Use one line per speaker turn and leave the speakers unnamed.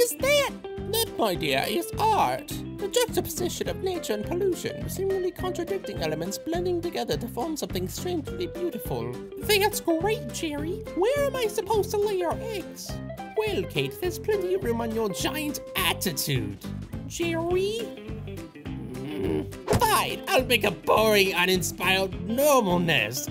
is that?
That, my dear, is art. The juxtaposition of nature and pollution, seemingly contradicting elements blending together to form something strangely beautiful.
That's great, Jerry. Where am I supposed to lay our eggs?
Well, Kate, there's plenty of room on your giant attitude.
Jerry?
Hmm, fine, I'll make a boring, uninspired, normal nest.